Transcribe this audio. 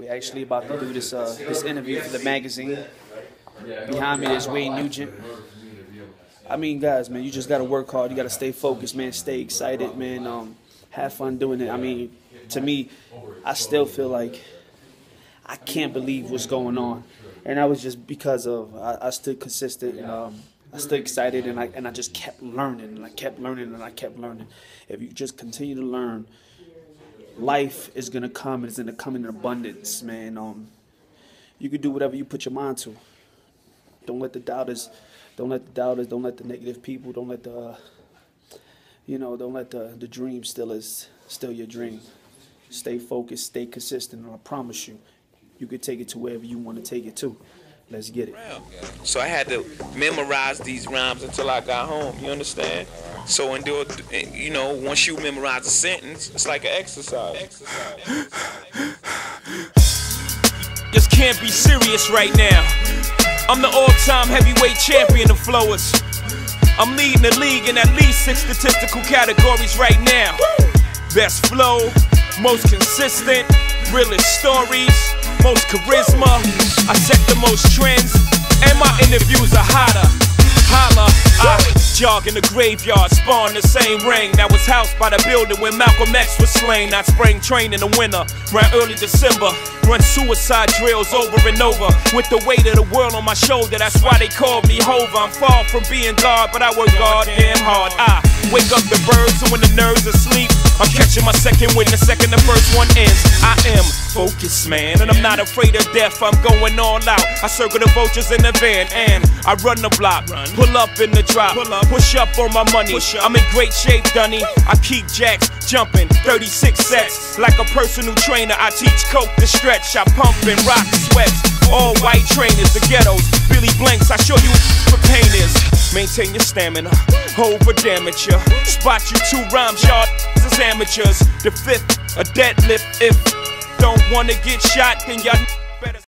We actually about to do this uh, this interview for the magazine. Behind me is Wayne Nugent. I mean, guys, man, you just gotta work hard. You gotta stay focused, man. Stay excited, man. Um, have fun doing it. I mean, to me, I still feel like I can't believe what's going on, and that was just because of I, I stood consistent. And, um, I stood excited, and I and I just kept learning, and I kept learning, and I kept learning. If you just continue to learn, life is gonna come. and It's gonna come in abundance, man. Um, you can do whatever you put your mind to. Don't let the doubters, don't let the doubters, don't let the negative people, don't let the, uh, you know, don't let the the dream still is still your dream. Stay focused, stay consistent, and I promise you, you can take it to wherever you want to take it to. Let's get it. So I had to memorize these rhymes until I got home. You understand? So and do it, you know, once you memorize a sentence, it's like an exercise. Just can't be serious right now. I'm the all-time heavyweight champion of flowers. I'm leading the league in at least six statistical categories right now. Best flow, most consistent, realest stories, most charisma. I set the most trends, and my interviews are hotter. Holla, I jog in the graveyard, spawn the same ring that was housed by the building where Malcolm X was slain. Not spring train in the winter, around early December. Run suicide drills over and over with the weight of the world on my shoulder. That's why they call me Hova. I'm far from being God, but I work goddamn hard. I wake up the birds, when the nerves are asleep, I'm catching my second wind the second the first one ends. I am focused, man, and I'm not afraid of death. I'm going all out. I circle the vultures in the van, and I run the block. Pull up in the drop, push up on my money. I'm in great shape, Dunny. I keep jacks jumping, 36 sets. Like a personal trainer, I teach coke to stretch. I pump and rock sweats. All white trainers, the ghettos, Maintain your stamina, over damage ya. Spot you two rhymes, y'all as amateurs. The fifth, a deadlift. If don't wanna get shot, then y'all